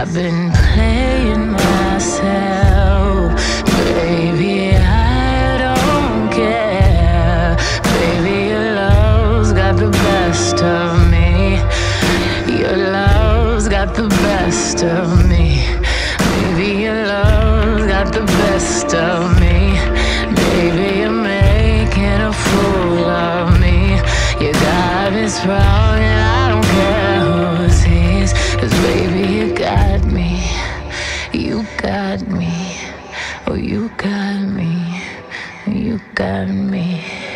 I've been playing myself, baby. I don't care, baby. Your love's got the best of me. Your love's got the best of me. Baby, your love's got the best of me. Baby, you're making a fool of me. You got me sprung got me.